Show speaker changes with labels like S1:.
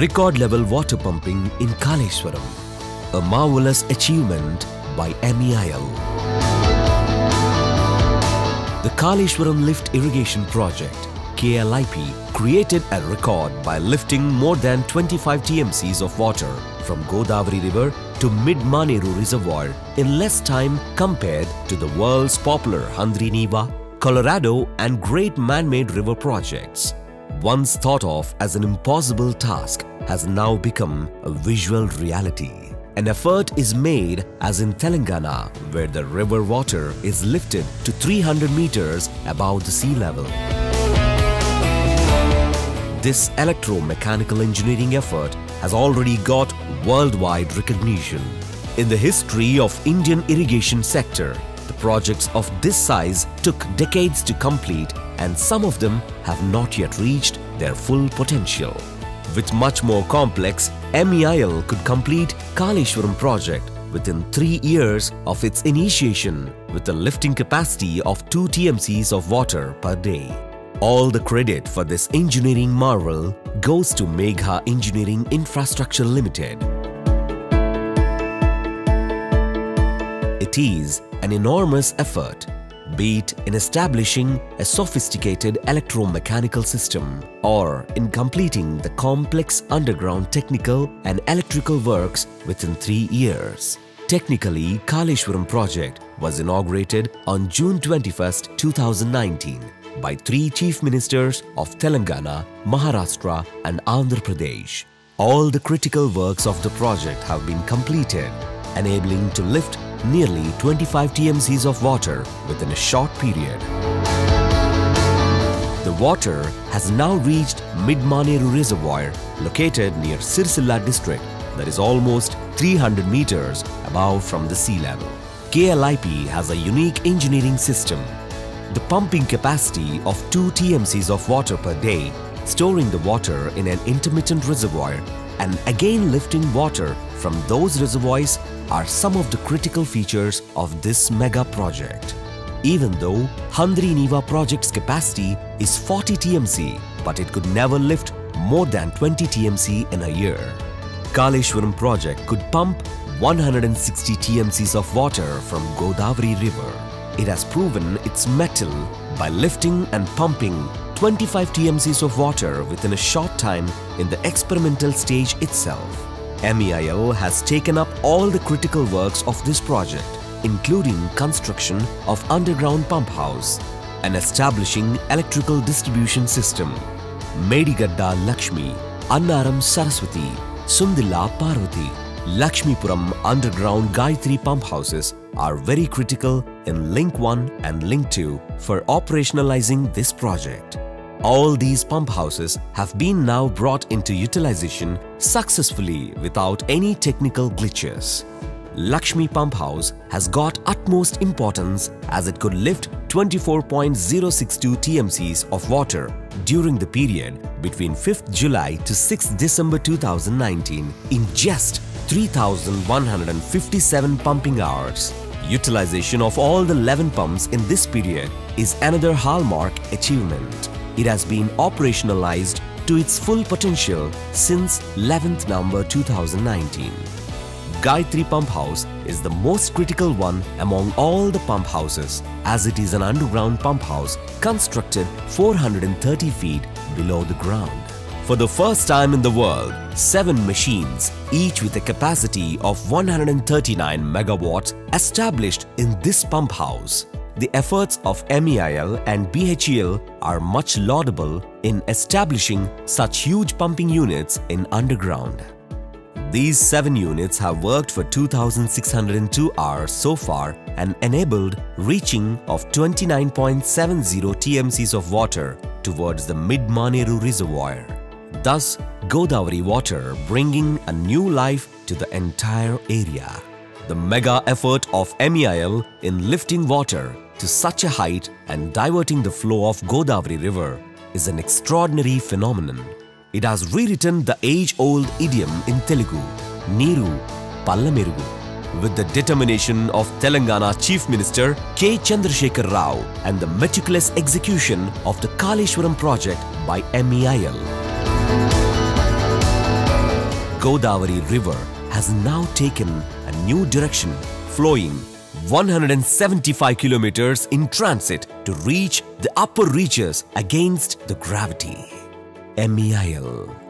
S1: record level water pumping in Kaleshwaram, a marvelous achievement by MEIL. The Kaleshwaram Lift Irrigation Project KLIP created a record by lifting more than 25 TMCs of water from Godavari River to mid-Maneru Reservoir in less time compared to the world's popular Handri Niva, Colorado and Great Man-Made River projects. Once thought of as an impossible task has now become a visual reality. An effort is made as in Telangana where the river water is lifted to 300 meters above the sea level. This electromechanical engineering effort has already got worldwide recognition. In the history of Indian irrigation sector, the projects of this size took decades to complete and some of them have not yet reached their full potential. With much more complex, MEIL could complete Kaleshwaram project within 3 years of its initiation with a lifting capacity of 2 TMCs of water per day. All the credit for this engineering marvel goes to Megha Engineering Infrastructure Limited. It is an enormous effort, be it in establishing a sophisticated electromechanical system or in completing the complex underground technical and electrical works within three years. Technically, Kaleshwaram project was inaugurated on June 21, 2019 by three chief ministers of Telangana, Maharashtra and Andhra Pradesh. All the critical works of the project have been completed, enabling to lift nearly 25 TMCs of water within a short period. The water has now reached Mid-Maneru Reservoir located near Sirsilla district that is almost 300 meters above from the sea level. KLIP has a unique engineering system. The pumping capacity of 2 TMCs of water per day, storing the water in an intermittent reservoir and again lifting water from those reservoirs are some of the critical features of this mega project. Even though Handri Niva project's capacity is 40 TMC, but it could never lift more than 20 TMC in a year. Kaleshwaram project could pump 160 TMCs of water from Godavari river. It has proven its mettle by lifting and pumping 25 TMCs of water within a short time in the experimental stage itself. MEIL has taken up all the critical works of this project, including construction of underground pump house and establishing electrical distribution system. Medigadda Lakshmi, Annaram Saraswati, Sundilla Parvati, Lakshmipuram underground Gayatri pump houses are very critical in Link 1 and Link 2 for operationalizing this project. All these pump houses have been now brought into utilization successfully without any technical glitches. Lakshmi Pump House has got utmost importance as it could lift 24.062 TMCs of water during the period between 5th July to 6th December 2019 in just 3,157 pumping hours. Utilization of all the 11 pumps in this period is another hallmark achievement. It has been operationalized to its full potential since 11th November 2019. Gayatri Pump House is the most critical one among all the pump houses as it is an underground pump house constructed 430 feet below the ground. For the first time in the world, seven machines, each with a capacity of 139 megawatts, established in this pump house. The efforts of MEIL and BHEL are much laudable in establishing such huge pumping units in underground. These seven units have worked for 2602 hours so far and enabled reaching of 29.70 TMCs of water towards the Mid-Maneru reservoir. Thus, Godavari water bringing a new life to the entire area. The mega effort of MEIL in lifting water to such a height and diverting the flow of Godavari river is an extraordinary phenomenon. It has rewritten the age-old idiom in Telugu, Niru Pallamerugu, with the determination of Telangana Chief Minister K. Chandrasekhar Rao and the meticulous execution of the Kaleshwaram project by MEIL. Godavari River has now taken a new direction, flowing 175 kilometers in transit to reach the upper reaches against the gravity. MEIL